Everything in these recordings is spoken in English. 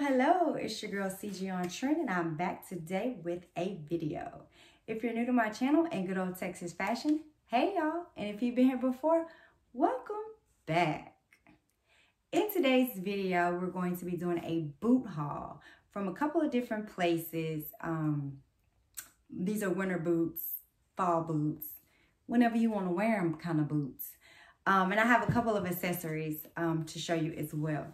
hello, it's your girl CG on Trend and I'm back today with a video. If you're new to my channel and good old Texas fashion, hey y'all. And if you've been here before, welcome back. In today's video, we're going to be doing a boot haul from a couple of different places. Um, these are winter boots, fall boots, whenever you want to wear them kind of boots. Um, and I have a couple of accessories um, to show you as well.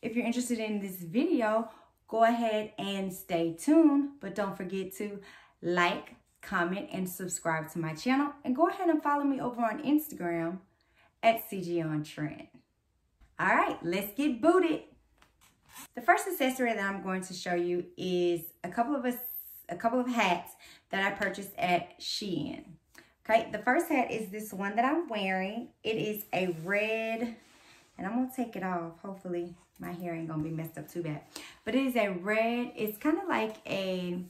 If you're interested in this video, go ahead and stay tuned. But don't forget to like, comment, and subscribe to my channel. And go ahead and follow me over on Instagram at CG on Trend. All right, let's get booted. The first accessory that I'm going to show you is a couple of a, a couple of hats that I purchased at Shein. Okay, the first hat is this one that I'm wearing. It is a red, and I'm gonna take it off. Hopefully my hair ain't gonna be messed up too bad. But it is a red, it's kind of like a,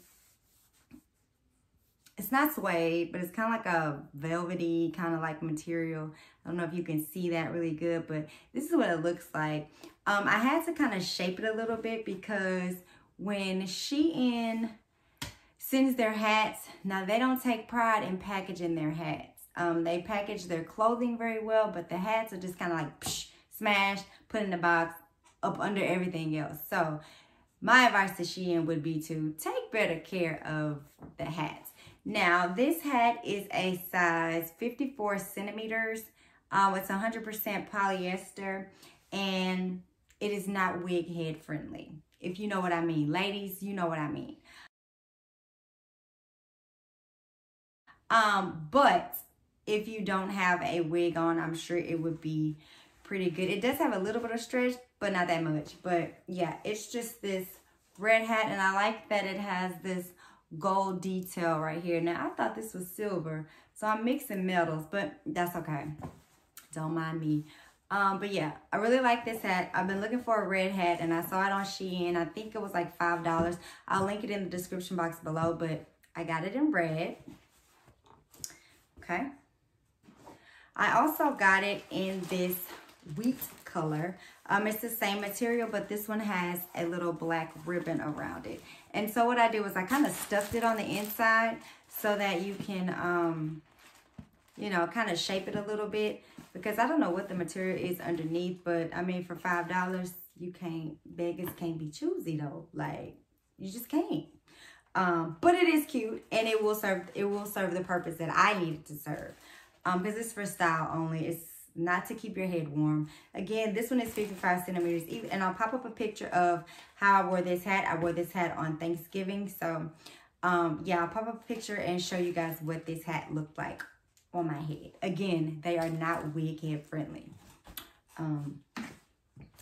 it's not suede, but it's kind of like a velvety kind of like material. I don't know if you can see that really good, but this is what it looks like. Um, I had to kind of shape it a little bit because when she Shein sends their hats, now they don't take pride in packaging their hats. Um, they package their clothing very well, but the hats are just kind of like psh, smashed, put in the box, up under everything else. So my advice to Shein would be to take better care of the hats. Now, this hat is a size 54 centimeters. Um, it's 100% polyester and it is not wig head friendly. If you know what I mean. Ladies, you know what I mean. Um, but if you don't have a wig on, I'm sure it would be pretty good. It does have a little bit of stretch, but not that much. But yeah, it's just this red hat, and I like that it has this gold detail right here. Now, I thought this was silver, so I'm mixing metals, but that's okay. Don't mind me. Um, but yeah, I really like this hat. I've been looking for a red hat, and I saw it on Shein. I think it was like $5. I'll link it in the description box below, but I got it in red okay? I also got it in this wheat color. Um, it's the same material, but this one has a little black ribbon around it. And so what I did was I kind of stuffed it on the inside so that you can, um, you know, kind of shape it a little bit. Because I don't know what the material is underneath, but I mean, for $5, you can't, beggars can't be choosy though. Like, you just can't. Um, but it is cute and it will serve it will serve the purpose that I needed to serve. Um, because it's for style only. It's not to keep your head warm. Again, this one is 55 centimeters. And I'll pop up a picture of how I wore this hat. I wore this hat on Thanksgiving. So, um, yeah, I'll pop up a picture and show you guys what this hat looked like on my head. Again, they are not wig head friendly. Um,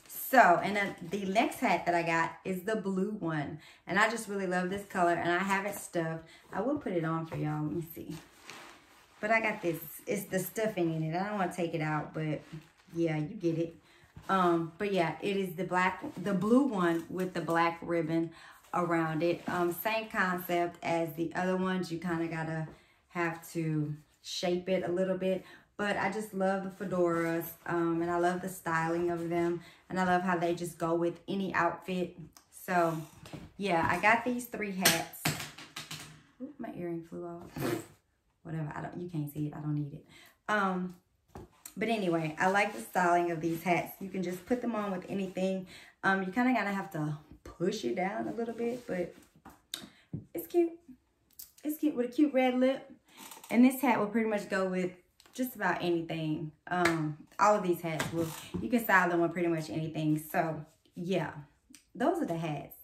so, and then the next hat that I got is the blue one. And I just really love this color. And I have it stuffed. I will put it on for y'all. Let me see. But I got this. It's the stuffing in it. I don't want to take it out. But, yeah, you get it. Um, but, yeah, it is the black, the blue one with the black ribbon around it. Um, same concept as the other ones. You kind of got to have to shape it a little bit. But I just love the fedoras um, and I love the styling of them. And I love how they just go with any outfit. So, yeah, I got these three hats. My earring flew off. Whatever, I don't. you can't see it. I don't need it. Um, but anyway, I like the styling of these hats. You can just put them on with anything. Um, you kind of gotta have to push it down a little bit, but it's cute. It's cute with a cute red lip. And this hat will pretty much go with just about anything. Um, all of these hats will, you can style them with pretty much anything. So yeah, those are the hats.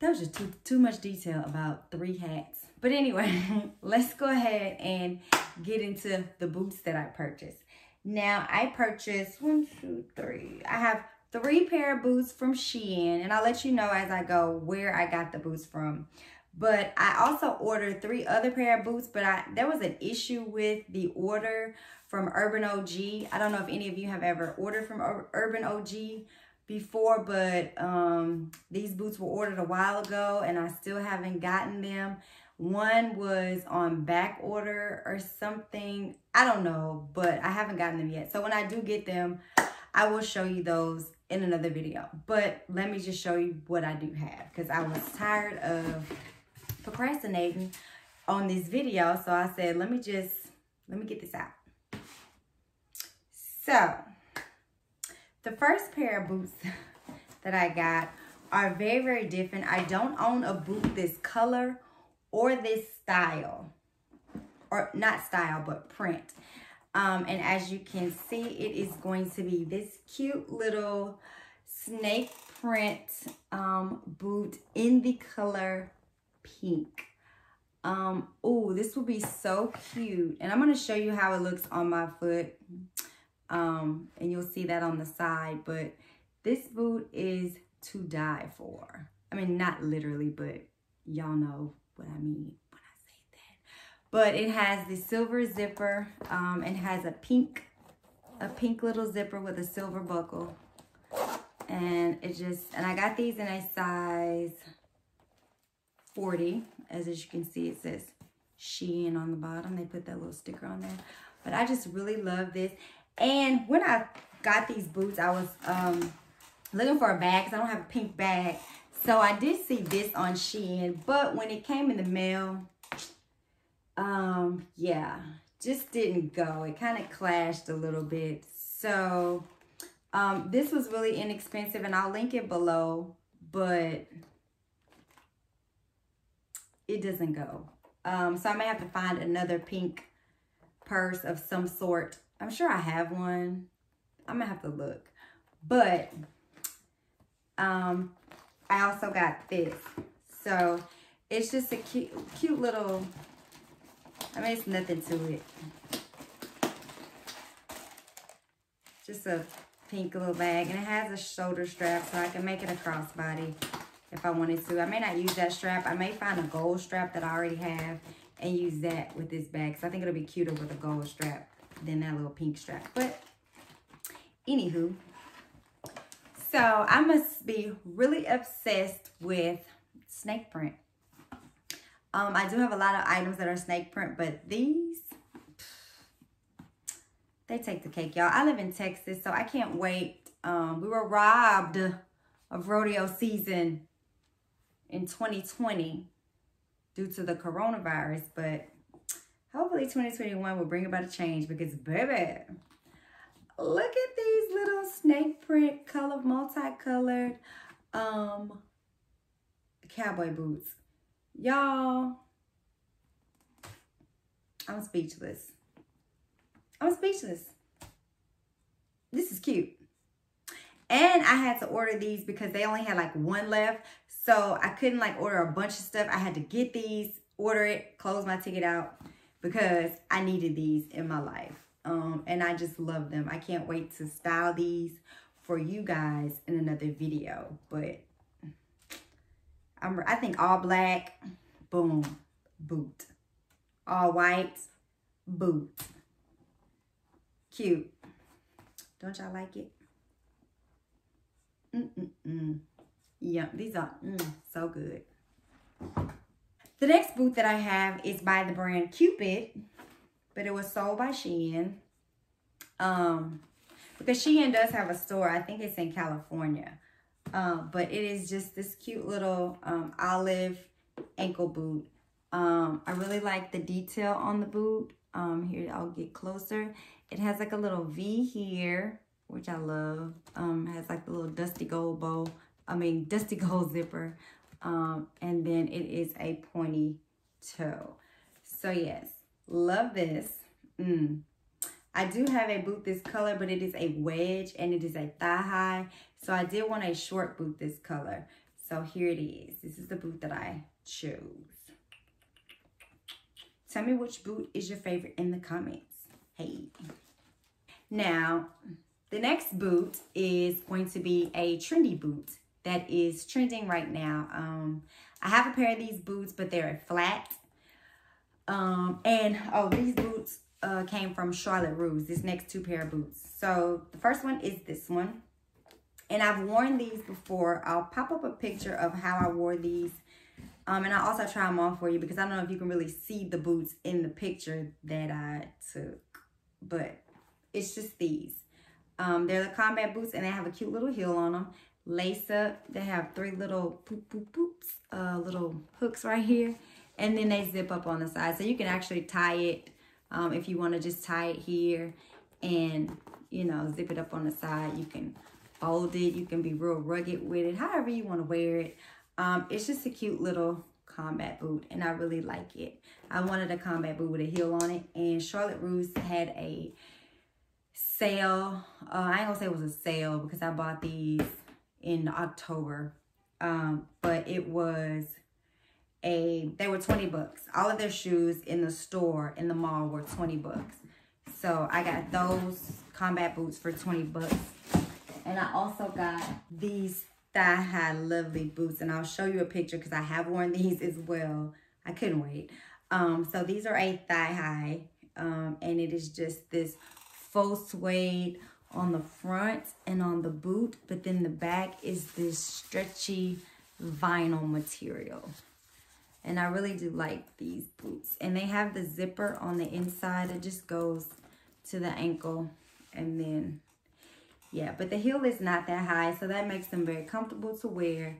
That was just too, too much detail about three hats. But anyway, let's go ahead and get into the boots that I purchased. Now, I purchased one, two, three. I have three pair of boots from Shein. And I'll let you know as I go where I got the boots from. But I also ordered three other pair of boots, but I there was an issue with the order from Urban OG. I don't know if any of you have ever ordered from Urban OG before, but um, these boots were ordered a while ago and I still haven't gotten them. One was on back order or something. I don't know, but I haven't gotten them yet. So when I do get them, I will show you those in another video. But let me just show you what I do have because I was tired of procrastinating on this video. So I said, let me just, let me get this out. So, the first pair of boots that I got are very, very different. I don't own a boot this color or this style. Or not style, but print. Um, and as you can see, it is going to be this cute little snake print um, boot in the color pink. Um, oh, this will be so cute. And I'm going to show you how it looks on my foot. Um, and you'll see that on the side. But this boot is to die for. I mean, not literally, but y'all know what I mean when I say that. But it has the silver zipper. Um, it has a pink, a pink little zipper with a silver buckle. And it just, and I got these in a size 40. As, as you can see, it says Shein on the bottom. They put that little sticker on there. But I just really love this. And when I got these boots, I was um, looking for a bag because I don't have a pink bag. So I did see this on Shein, but when it came in the mail, um, yeah, just didn't go. It kind of clashed a little bit. So um, this was really inexpensive, and I'll link it below, but it doesn't go. Um, so I may have to find another pink purse of some sort. I'm sure I have one. I'm gonna have to look. But um, I also got this. So it's just a cute, cute little, I mean, it's nothing to it. Just a pink little bag. And it has a shoulder strap so I can make it a crossbody if I wanted to. I may not use that strap. I may find a gold strap that I already have and use that with this bag. So I think it'll be cuter with a gold strap than that little pink strap. But anywho, so I must be really obsessed with snake print. Um, I do have a lot of items that are snake print, but these, they take the cake, y'all. I live in Texas, so I can't wait. Um, we were robbed of rodeo season in 2020 due to the coronavirus, but hopefully 2021 will bring about a change because, baby, look at these little snake print color, multicolored um, cowboy boots. Y'all, I'm speechless. I'm speechless. This is cute. And I had to order these because they only had like one left. So I couldn't like order a bunch of stuff. I had to get these, order it, close my ticket out because I needed these in my life. Um, and I just love them. I can't wait to style these for you guys in another video. But I'm, I think all black, boom, boot. All white, boot. Cute. Don't y'all like it? Mm-mm-mm. Yeah, these are mm, so good. The next boot that I have is by the brand Cupid, but it was sold by Shein. Um, because Shein does have a store. I think it's in California. Um, but it is just this cute little um, olive ankle boot. Um, I really like the detail on the boot. Um, here, I'll get closer. It has like a little V here, which I love. Um, has like the little dusty gold bow. I mean, dusty gold zipper. Um, and then it is a pointy toe. So yes, love this. Mm. I do have a boot this color, but it is a wedge and it is a thigh high. So I did want a short boot this color. So here it is. This is the boot that I chose. Tell me which boot is your favorite in the comments. Hey. Now, the next boot is going to be a trendy boot that is trending right now. Um, I have a pair of these boots, but they're flat. Um, and, oh, these boots uh, came from Charlotte Russe, this next two pair of boots. So, the first one is this one. And I've worn these before. I'll pop up a picture of how I wore these. Um, and I'll also try them on for you because I don't know if you can really see the boots in the picture that I took. But it's just these. Um, they're the combat boots and they have a cute little heel on them. Lace up. They have three little poop, poop, poops, uh, little hooks right here. And then they zip up on the side. So you can actually tie it um, if you want to just tie it here and, you know, zip it up on the side. You can fold it. You can be real rugged with it. However you want to wear it. Um, it's just a cute little combat boot and I really like it. I wanted a combat boot with a heel on it and Charlotte Russe had a sale. Uh, I ain't gonna say it was a sale because I bought these in October. Um, but it was a, they were 20 bucks. All of their shoes in the store, in the mall were 20 bucks. So I got those combat boots for 20 bucks. And I also got these thigh-high lovely boots. And I'll show you a picture because I have worn these as well. I couldn't wait. Um, so these are a thigh-high. Um, and it is just this faux suede on the front and on the boot. But then the back is this stretchy vinyl material. And I really do like these boots. And they have the zipper on the inside. It just goes to the ankle. And then, yeah. But the heel is not that high. So that makes them very comfortable to wear.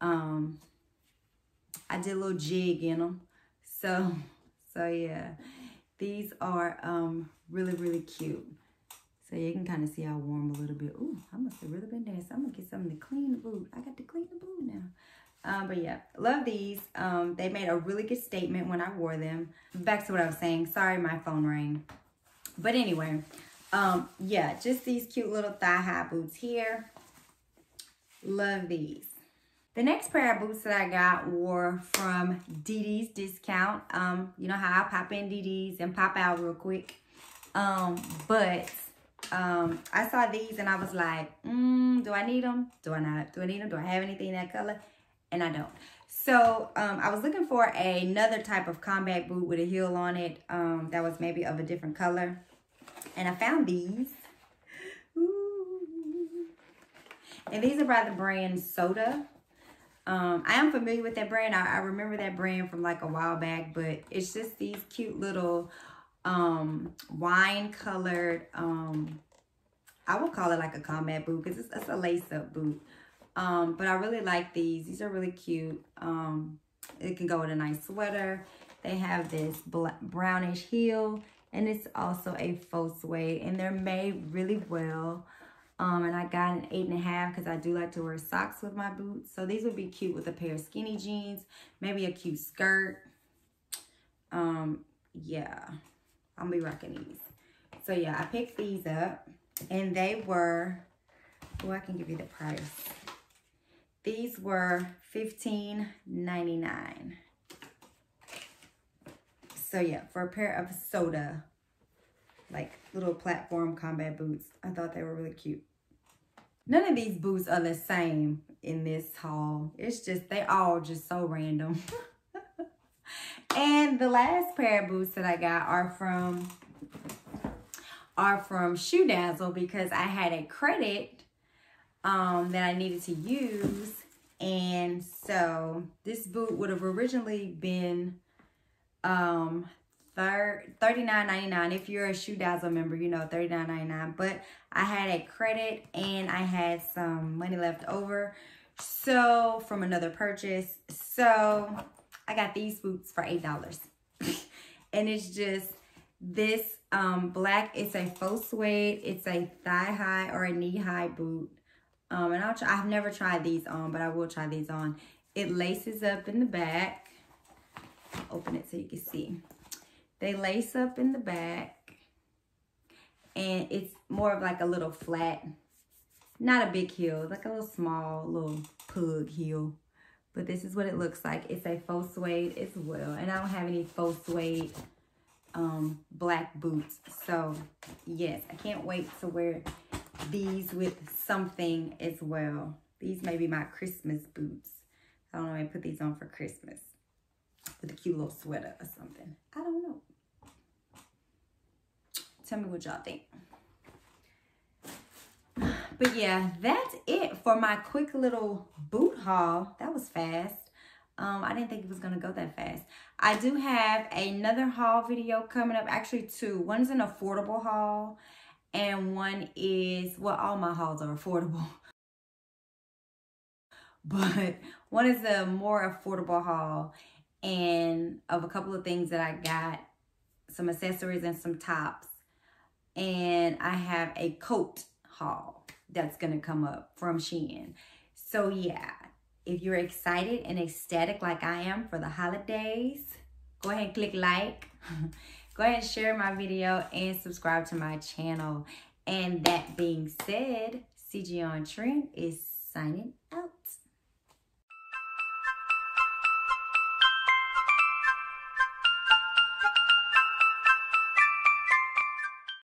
Um, I did a little jig in them. So, so yeah. These are um, really, really cute. So you can kind of see how warm a little bit. Ooh, I must have really been dancing. I'm going to get something to clean the boot. I got to clean the boot now. Um, but yeah, love these. Um, they made a really good statement when I wore them. Back to what I was saying. Sorry, my phone rang. But anyway, um, yeah, just these cute little thigh-high boots here. Love these. The next pair of boots that I got were from DD's Discount. Um, you know how I pop in DD's and pop out real quick. Um, but um, I saw these and I was like, mm, do I need them? Do I not? Do I need them? Do I have anything in that color? And I don't. So um, I was looking for another type of combat boot with a heel on it um, that was maybe of a different color. And I found these. Ooh. And these are by the brand Soda. Um, I am familiar with that brand. I, I, remember that brand from like a while back, but it's just these cute little um, wine colored, um, I would call it like a combat boot because it's, it's a lace up boot. Um, but I really like these. These are really cute. Um, it can go with a nice sweater. They have this black, brownish heel. And it's also a faux suede. And they're made really well. Um, and I got an eight and a half because I do like to wear socks with my boots. So these would be cute with a pair of skinny jeans. Maybe a cute skirt. Um, yeah. I'll be rocking these. So yeah, I picked these up. And they were, oh, I can give you the price. These were $15.99. So yeah, for a pair of soda, like little platform combat boots, I thought they were really cute. None of these boots are the same in this haul. It's just, they all just so random. and the last pair of boots that I got are from are from Shoe Dazzle because I had a credit um, that I needed to use. And so this boot would have originally been um, $39.99. If you're a Shoe Dazzle member, you know $39.99. But I had a credit and I had some money left over. So from another purchase. So I got these boots for $8. and it's just this um, black, it's a faux suede. It's a thigh high or a knee high boot. Um, and I'll try, I've never tried these on, but I will try these on. It laces up in the back. Open it so you can see. They lace up in the back. And it's more of like a little flat, not a big heel, like a little small little pug heel. But this is what it looks like. It's a faux suede as well. And I don't have any faux suede um, black boots. So, yes, I can't wait to wear these with something as well. These may be my Christmas boots. I don't know, I put these on for Christmas with a cute little sweater or something. I don't know. Tell me what y'all think. But yeah, that's it for my quick little boot haul. That was fast. Um, I didn't think it was going to go that fast. I do have another haul video coming up. Actually, two. One's an affordable haul and one is, well, all my hauls are affordable. But one is a more affordable haul and of a couple of things that I got, some accessories and some tops. And I have a coat haul that's to come up from Shein. So yeah, if you're excited and ecstatic like I am for the holidays, go ahead and click like. go ahead and share my video and subscribe to my channel. And that being said, CG on Trend is signing out.